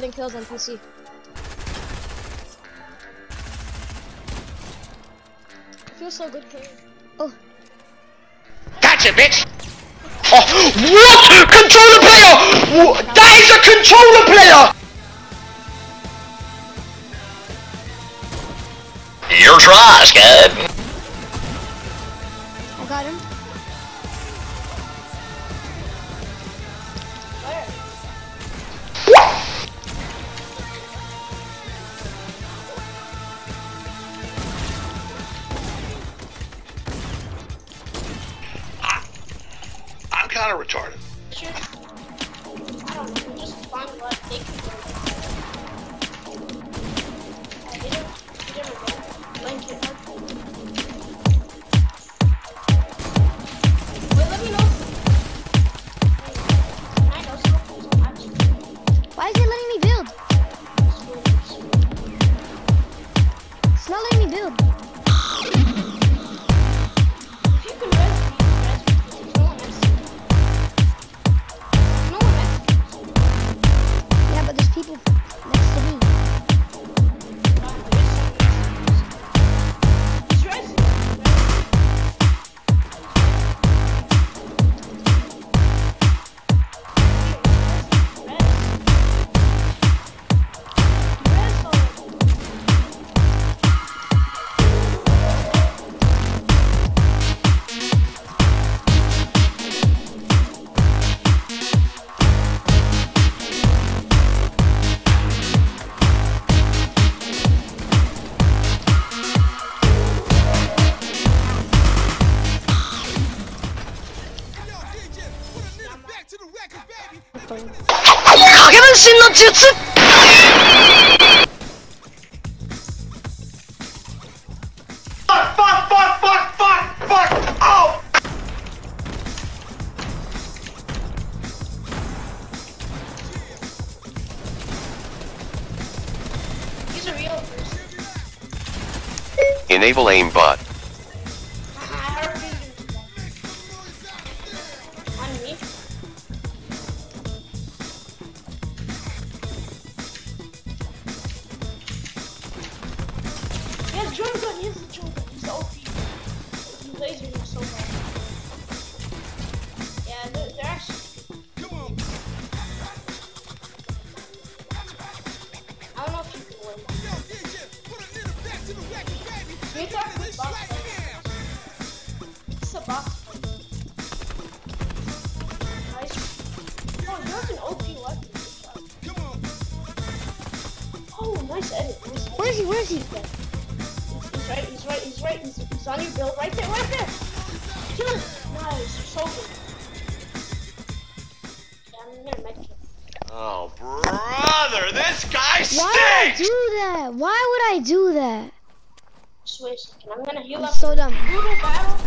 getting kills on PC. I feel so good playing. Oh, Gotcha, bitch! Oh, what? Controller player! Wha- That is a controller player! Your try, Scud. Kind of retarded. Enable aimbot. He has drum gun, he the drum gun. He's the OP. He laser him so bad. Yeah, they're, they're actually. I don't know if you can win. We got this box fight. It's a box. Nice. Oh, you have an OP weapon. Good job. Oh, nice edit. Nice edit. Where is he? Where is he? He's, he's right, he's right, he's right, he's, he's on your build, right there, right there! Kill him! Nice, so good. Yeah, I'm gonna make it. Oh, brother, this guy stinks! Why would I stinks! do that? Why would I do that? Just wait a second, I'm gonna heal I'm up. so dumb. Brutal battle.